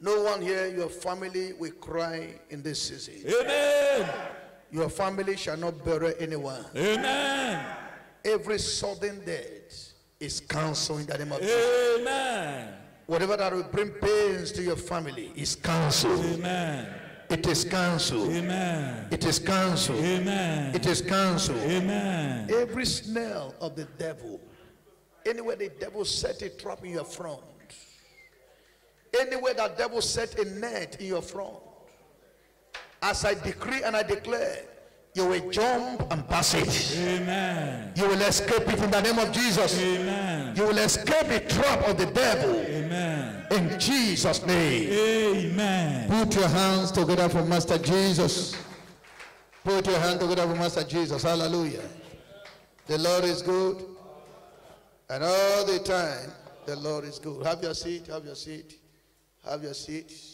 No one here, your family will cry in this season. Amen. Your family shall not bury anyone. Amen. Every sudden death is cancelled in the name of Jesus. Amen. Whatever that will bring pains to your family is cancelled. Amen. It is cancelled. Amen. It is cancelled. Amen. It is cancelled. Amen. Every snare of the devil, anywhere the devil set a trap in your front, anywhere that devil set a net in your front, as I decree and I declare, you will jump and pass it. Amen. You will escape it in the name of Jesus. Amen. You will escape the trap of the devil Amen. in Jesus' name. Amen. Put your hands together for Master Jesus. Put your hands together for Master Jesus. Hallelujah. The Lord is good. And all the time, the Lord is good. Have your seat. Have your seat. Have your seat.